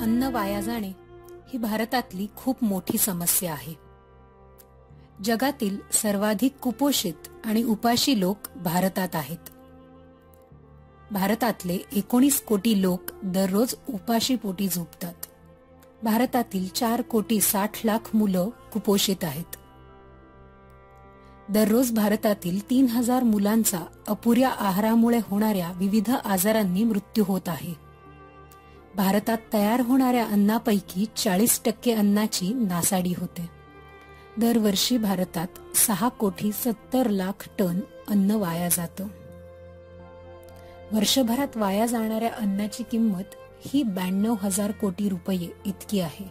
अन्न वाया जाणे ही भारतातली खूप मोठी समस्या आहे. जगातील सर्वाधिक कुपोषित आणि उपाशी लोक भारतात आहेत. भारतातले एकोणीस कोटी लोक दररोज उपाशी पोटी झोपतात. भारतातील चार कोटी साठ लाख मुलं कुपोषित आहेत. दररोज भारतातील तीन हजार मुलांचा अपुऱ्या आहारामुळे होणाऱ्या विविध आजारांनी मृत्यू होत आहे. भारतात तयार होणाऱ्या अन्नापैकी चाळीस टक्के अन्नाची नासाडी होते. दरवर्षी भारतात सहा कोटी सत्तर लाख टन अन्न वाया जातं. वर्षभरात वाया जाणाऱ्या अन्नाची किंमत ही ब्याण्णव हजार कोटी रुपये इतकी आहे.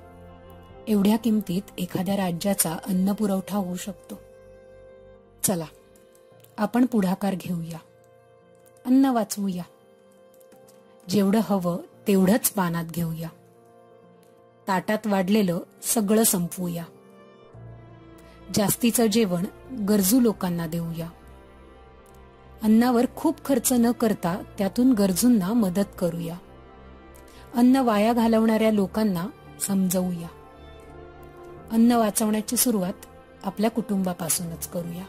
एवढ्या किमतीत एखाद्या राज्याचा अन्न पुरवठा होऊ शकतो. चला आपण पुढाकार घेऊया. अन्न वाचवूया. जेवढं हवं तेवढंच पानात घेऊया. ताटात वाढलेलं सगळं संपवूया. जास्तीचं जेवण गरजू लोकांना देऊया. अन्नावर खूप खर्च न करता त्यातून गरजूंना मदत करूया. अन्न वाया घालवणाऱ्या लोकांना समजवूया. अन्न वाचवण्याची सुरुवात आपल्या कुटुंबापासूनच करूया.